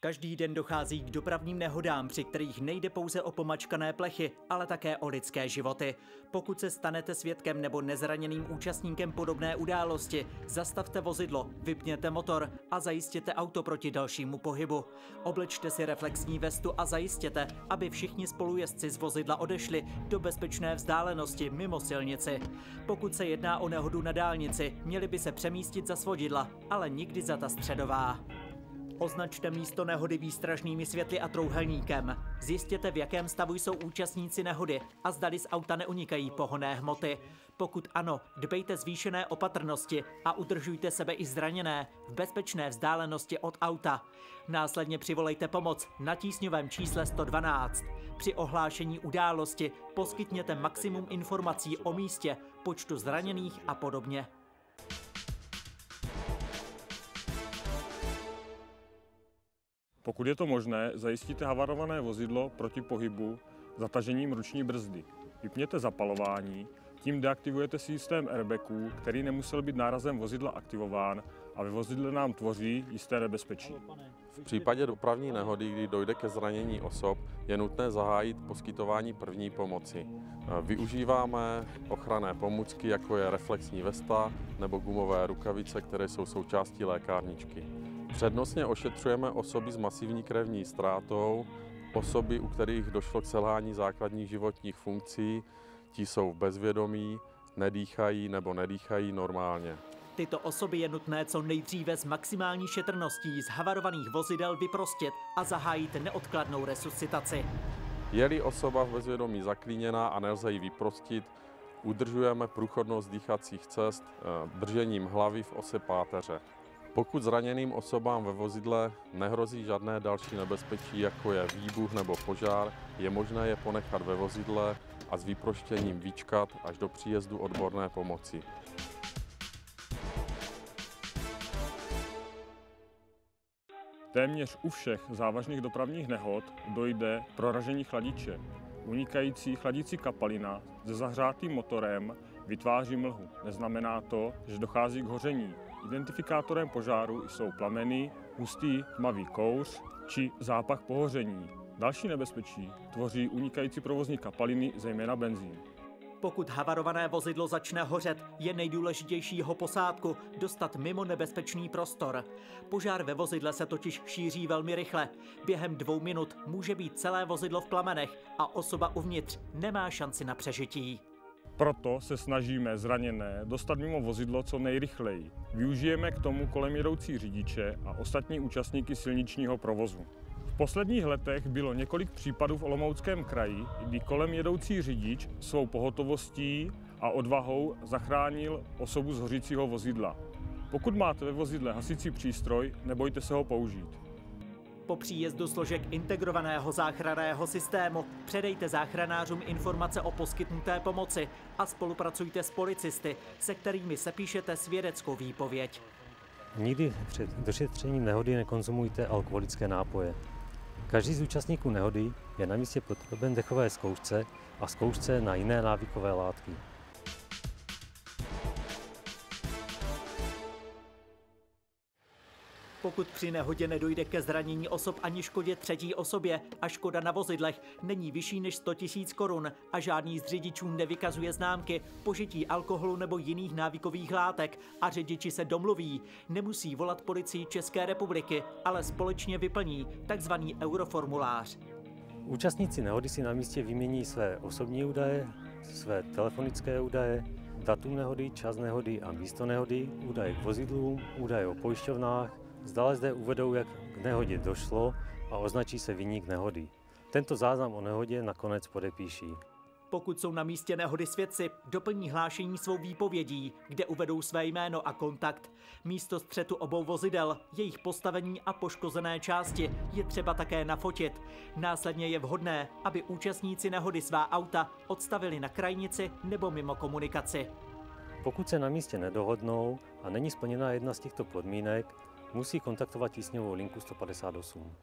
Každý den dochází k dopravním nehodám, při kterých nejde pouze o pomačkané plechy, ale také o lidské životy. Pokud se stanete svědkem nebo nezraněným účastníkem podobné události, zastavte vozidlo, vypněte motor a zajistěte auto proti dalšímu pohybu. Oblečte si reflexní vestu a zajistěte, aby všichni spolujezdci z vozidla odešli do bezpečné vzdálenosti mimo silnici. Pokud se jedná o nehodu na dálnici, měli by se přemístit za svodidla, ale nikdy za ta středová. Označte místo nehody výstražnými světly a trouhelníkem. Zjistěte, v jakém stavu jsou účastníci nehody a zdali z auta neunikají pohonné hmoty. Pokud ano, dbejte zvýšené opatrnosti a udržujte sebe i zraněné v bezpečné vzdálenosti od auta. Následně přivolejte pomoc na tísňovém čísle 112. Při ohlášení události poskytněte maximum informací o místě, počtu zraněných a podobně. Pokud je to možné, zajistíte havarované vozidlo proti pohybu zatažením ruční brzdy. Vypněte zapalování, tím deaktivujete systém airbagů, který nemusel být nárazem vozidla aktivován a ve vozidle nám tvoří jisté nebezpečí. V případě dopravní nehody, kdy dojde ke zranění osob, je nutné zahájit poskytování první pomoci. Využíváme ochranné pomůcky, jako je reflexní vesta nebo gumové rukavice, které jsou součástí lékárničky. Přednostně ošetřujeme osoby s masivní krevní ztrátou, osoby, u kterých došlo k selhání základních životních funkcí, ti jsou v bezvědomí, nedýchají nebo nedýchají normálně. Tyto osoby je nutné co nejdříve s maximální šetrností z havarovaných vozidel vyprostit a zahájit neodkladnou resuscitaci. Je-li osoba v bezvědomí zaklíněná a nelze ji vyprostit, udržujeme průchodnost dýchacích cest eh, držením hlavy v ose páteře. Pokud zraněným osobám ve vozidle nehrozí žádné další nebezpečí, jako je výbuch nebo požár, je možné je ponechat ve vozidle a s vyproštěním vyčkat až do příjezdu odborné pomoci. Téměř u všech závažných dopravních nehod dojde k proražení chladiče. Unikající chladící kapalina se zahřátým motorem vytváří mlhu. Neznamená to, že dochází k hoření. Identifikátorem požáru jsou plameny, hustý tmavý kouř či zápach pohoření. Další nebezpečí tvoří unikající provozní kapaliny, zejména benzín. Pokud havarované vozidlo začne hořet, je nejdůležitější jeho posádku dostat mimo nebezpečný prostor. Požár ve vozidle se totiž šíří velmi rychle. Během dvou minut může být celé vozidlo v plamenech a osoba uvnitř nemá šanci na přežití. Proto se snažíme zraněné dostat mimo vozidlo co nejrychleji. Využijeme k tomu kolem jedoucí řidiče a ostatní účastníky silničního provozu. V posledních letech bylo několik případů v Olomouckém kraji, kdy kolem jedoucí řidič svou pohotovostí a odvahou zachránil osobu z hořícího vozidla. Pokud máte ve vozidle hasicí přístroj, nebojte se ho použít. Po příjezdu složek integrovaného záchranného systému předejte záchranářům informace o poskytnuté pomoci a spolupracujte s policisty, se kterými sepíšete svědeckou výpověď. Nikdy před došetřením nehody nekonzumujte alkoholické nápoje. Každý z účastníků nehody je na místě podroben dechové zkoušce a zkoušce na jiné návykové látky. Pokud při nehodě nedojde ke zranění osob ani škodě třetí osobě a škoda na vozidlech není vyšší než 100 000 korun a žádný z řidičů nevykazuje známky požití alkoholu nebo jiných návykových látek a řidiči se domluví, nemusí volat policii České republiky, ale společně vyplní takzvaný euroformulář. Účastníci nehody si na místě vymění své osobní údaje, své telefonické údaje, datum nehody, čas nehody a místo nehody, údaje k vozidlům, údaje o pojišťovnách, Zdále zde uvedou, jak k nehodě došlo a označí se vyník nehody. Tento záznam o nehodě nakonec podepíší. Pokud jsou na místě nehody svědci, doplní hlášení svou výpovědí, kde uvedou své jméno a kontakt. Místo střetu obou vozidel, jejich postavení a poškozené části je třeba také nafotit. Následně je vhodné, aby účastníci nehody svá auta odstavili na krajnici nebo mimo komunikaci. Pokud se na místě nedohodnou a není splněna jedna z těchto podmínek, musí kontaktovat tísňovou linku 158.